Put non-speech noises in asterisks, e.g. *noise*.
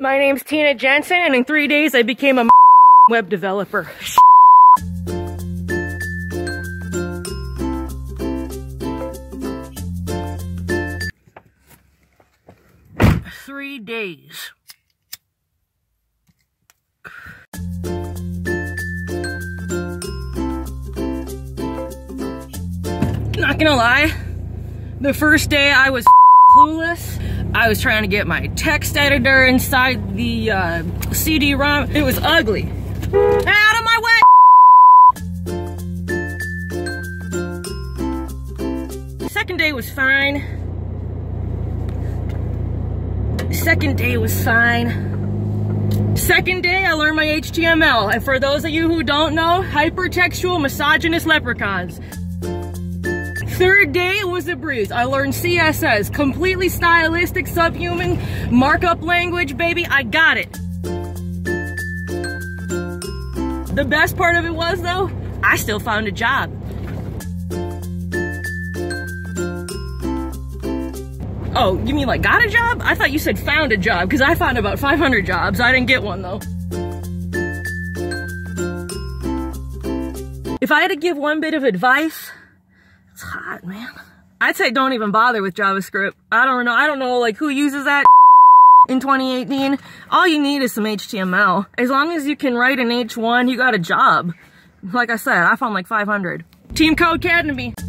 My name's Tina Jensen, and in three days I became a web developer. Three days. Not gonna lie, the first day I was clueless. I was trying to get my text editor inside the uh, CD-ROM. It was ugly. Out of my way! Second day was fine. Second day was fine. Second day, I learned my HTML. And for those of you who don't know, hypertextual misogynist leprechauns. Third day it was a breeze. I learned CSS, completely stylistic, subhuman, markup language, baby. I got it. The best part of it was, though, I still found a job. Oh, you mean like got a job? I thought you said found a job, because I found about 500 jobs. I didn't get one, though. If I had to give one bit of advice, it's hot, man. I'd say don't even bother with JavaScript. I don't know. I don't know like who uses that *laughs* in 2018. All you need is some HTML. As long as you can write an H1, you got a job. Like I said, I found like 500. Team CodeCandymy.